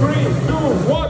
Three, two, one.